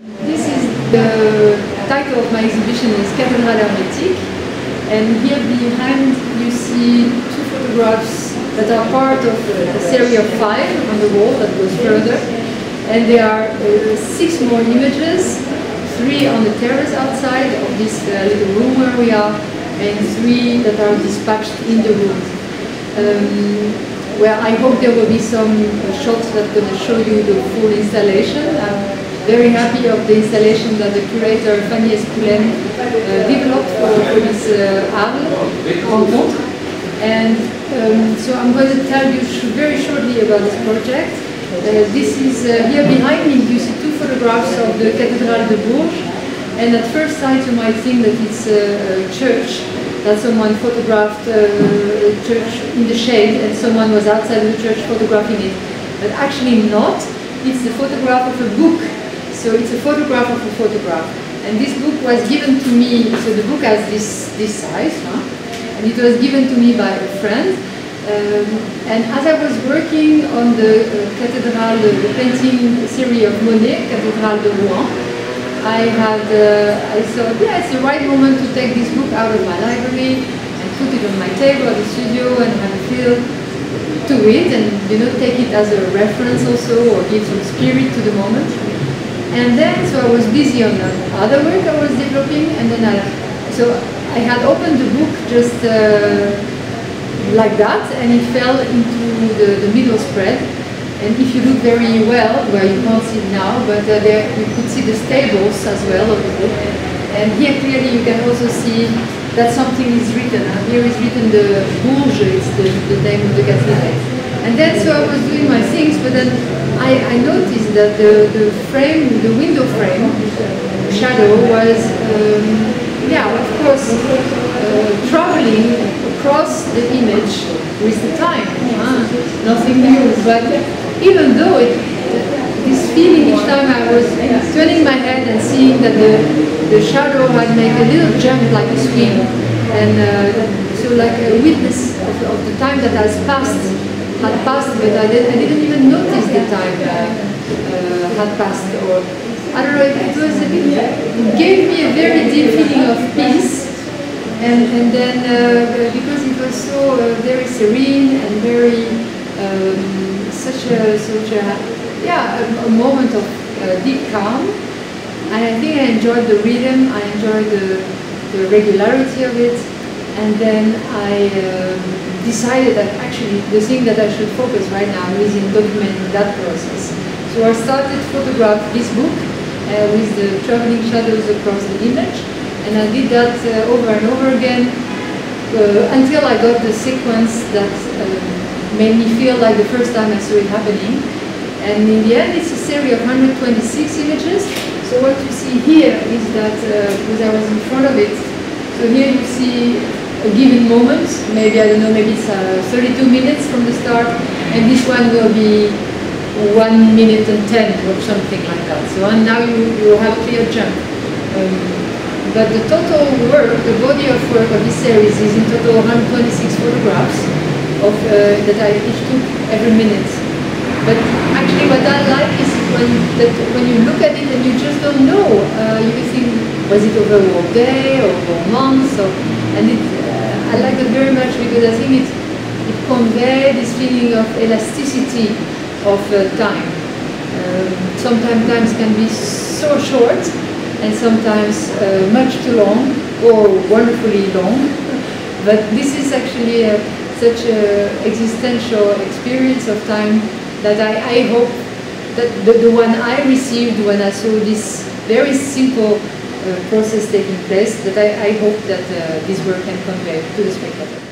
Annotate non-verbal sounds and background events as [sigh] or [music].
This is the title of my exhibition is Cathédrale Hermétique and here behind you see two photographs that are part of a series of five on the wall that goes further and there are uh, six more images, three on the terrace outside of this uh, little room where we are and three that are dispatched in the room. Um, well, I hope there will be some uh, shots that are going to show you the full installation. I'm very happy of the installation that the curator Fannie Escoulen uh, developed for, for this uh, rencontre. And um, so I'm going to tell you sh very shortly about this project. Uh, this is uh, here behind me. You see two photographs of the Cathédrale de Bourges. And at first sight, you might think that it's a, a church that someone photographed uh, a church in the shade and someone was outside the church photographing it. But actually not. It's the photograph of a book. So it's a photograph of a photograph. And this book was given to me, so the book has this, this size, huh? and it was given to me by a friend. Um, and as I was working on the uh, Cathedral, the, the painting series of Monet, Cathédrale de Rouen, I had, uh, I thought, yeah, it's the right moment to take this book out of my library and put it on my table at the studio and have a feel to it and, you know, take it as a reference also or give some spirit to the moment. And then, so I was busy on other work I was developing and then I, so I had opened the book just uh, like that and it fell into the, the middle spread and if you look very well, well you can't see it now, but uh, there you could see the stables as well of the book. And here clearly you can also see that something is written. Uh, here is written the Bourges, it's the, the name of the cathedral. And then so I was doing my things, but then I, I noticed that the, the frame, the window frame, shadow was, um, yeah, of course, uh, traveling across the image with the time. Ah, nothing new, but even though it, this feeling each time I was turning my head and seeing that the, the shadow had made a little jump like a swing, and uh, so like a witness of, of, the time that has passed, had passed, but I, did, didn't even notice the time uh, uh, had passed, or I don't know, it, was, it gave me a very deep feeling of peace, and, and then uh, because it was so very serene and very um, such a such a yeah a, a moment of deep calm. And I think I enjoyed the rhythm. I enjoyed the, the regularity of it. And then I um, decided that actually the thing that I should focus right now is in documenting that process. So I started to photograph this book uh, with the traveling shadows across the image. And I did that uh, over and over again uh, until I got the sequence that um, made me feel like the first time I saw it happening. And in the end, it's a series of 126 images. So what you see here is that, uh, because I was in front of it, so here you see a given moment, maybe, I don't know, maybe it's uh, 32 minutes from the start, and this one will be 1 minute and 10 or something like that. So and now you, you have a clear jump. Um, but the total work, the body of work of this series is in total 126 photographs of uh, that I each took every minute. But actually what I like is when, that when you look at it and you just don't know, uh, you think, was it over a day or over months? Or, and it, uh, I like it very much because I think it, it conveys this feeling of elasticity of uh, time. Um, sometimes times can be so short and sometimes uh, much too long or wonderfully long. [laughs] But this is actually a, such an existential experience of time that I, I hope that the, the, one I received when I saw this very simple uh, process taking place, that I, I hope that uh, this work can convey to the spectator.